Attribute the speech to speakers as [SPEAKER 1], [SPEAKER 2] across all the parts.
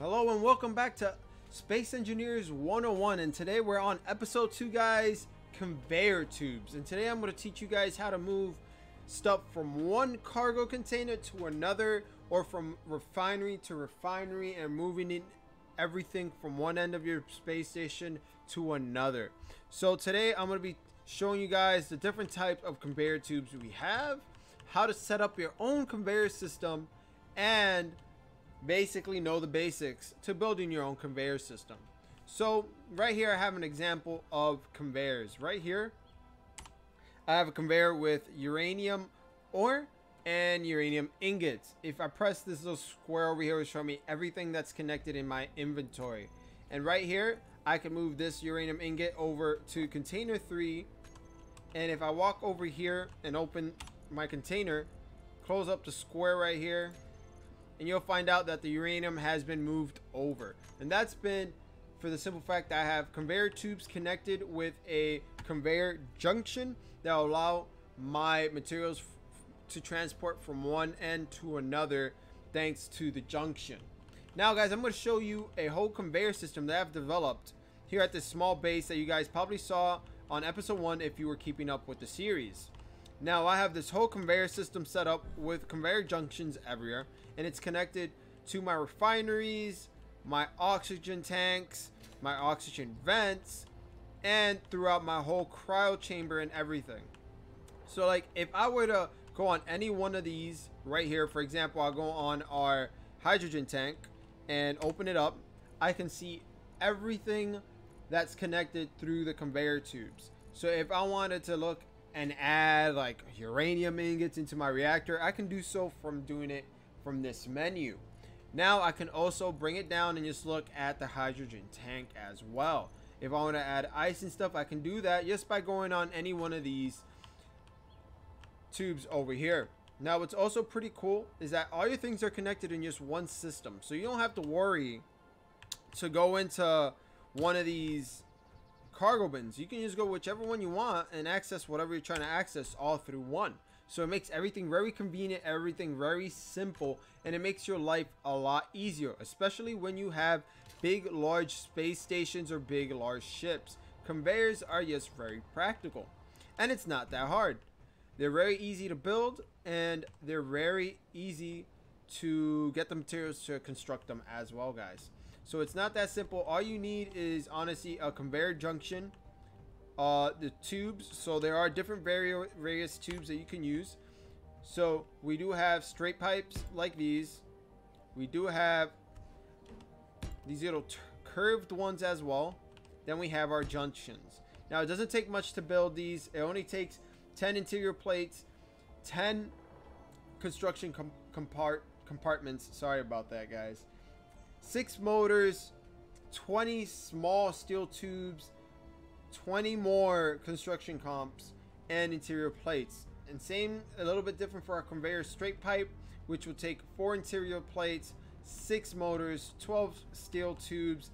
[SPEAKER 1] Hello and welcome back to Space Engineers 101 and today we're on episode 2 guys, conveyor tubes. And today I'm going to teach you guys how to move stuff from one cargo container to another or from refinery to refinery and moving in everything from one end of your space station to another. So today I'm going to be showing you guys the different type of conveyor tubes we have, how to set up your own conveyor system and basically know the basics to building your own conveyor system. So right here I have an example of conveyors. Right here I have a conveyor with uranium ore and uranium ingots. If I press this little square over here, it will show me everything that's connected in my inventory. And right here, I can move this uranium ingot over to container 3. And if I walk over here and open my container, close up the square right here, and you'll find out that the uranium has been moved over. And that's been for the simple fact that I have conveyor tubes connected with a conveyor junction that will allow my materials to transport from one end to another thanks to the junction. Now guys, I'm going to show you a whole conveyor system that I've developed here at this small base that you guys probably saw on episode 1 if you were keeping up with the series. Now I have this whole conveyor system set up with conveyor junctions everywhere and it's connected to my refineries, my oxygen tanks, my oxygen vents, and throughout my whole cryo chamber and everything. So like if I were to go on any one of these right here, for example, I'll go on our hydrogen tank and open it up, I can see everything that's connected through the conveyor tubes. So if I wanted to look and add like uranium ingots into my reactor, I can do so from doing it from this menu. Now I can also bring it down and just look at the hydrogen tank as well. If I want to add ice and stuff, I can do that just by going on any one of these tubes over here. Now what's also pretty cool is that all your things are connected in just one system. So you don't have to worry to go into one of these cargo bins. You can just go whichever one you want and access whatever you're trying to access all through one. So it makes everything very convenient, everything very simple, and it makes your life a lot easier, especially when you have big, large space stations or big, large ships. Conveyors are just very practical, and it's not that hard. They're very easy to build, and they're very easy to get the materials to construct them as well, guys. So it's not that simple. All you need is honestly a conveyor junction uh, the tubes. So there are different various tubes that you can use. So we do have straight pipes like these. We do have these little curved ones as well. Then we have our junctions. Now it doesn't take much to build these. It only takes 10 interior plates, 10 construction com compart compartments. Sorry about that, guys. Six motors, 20 small steel tubes, 20 more construction comps and interior plates. And same, a little bit different for our conveyor straight pipe, which will take four interior plates, six motors, 12 steel tubes,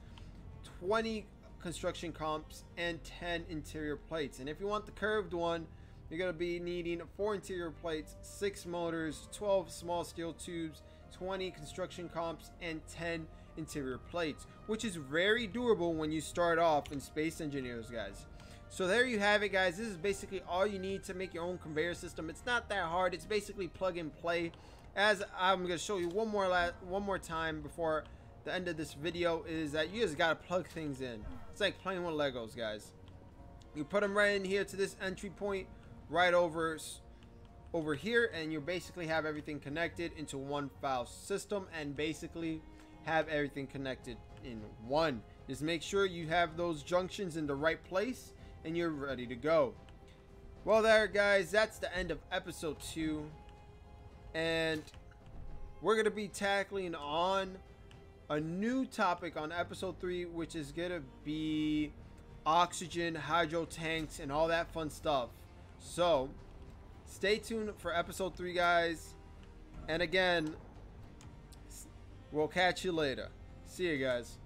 [SPEAKER 1] 20 construction comps, and 10 interior plates. And if you want the curved one, you're going to be needing four interior plates, six motors, 12 small steel tubes, 20 construction comps, and 10 interior plates, which is very doable when you start off in Space Engineers, guys. So there you have it, guys. This is basically all you need to make your own conveyor system. It's not that hard. It's basically plug and play. As I'm going to show you one more one more time before the end of this video is that you just got to plug things in. It's like playing with Legos, guys. You put them right in here to this entry point right over over here and you basically have everything connected into one file system and basically have everything connected in one. Just make sure you have those junctions in the right place and you're ready to go. Well there guys, that's the end of episode 2. And we're going to be tackling on a new topic on episode 3 which is going to be oxygen, hydro tanks, and all that fun stuff. So, stay tuned for episode 3 guys. And again, We'll catch you later. See you guys.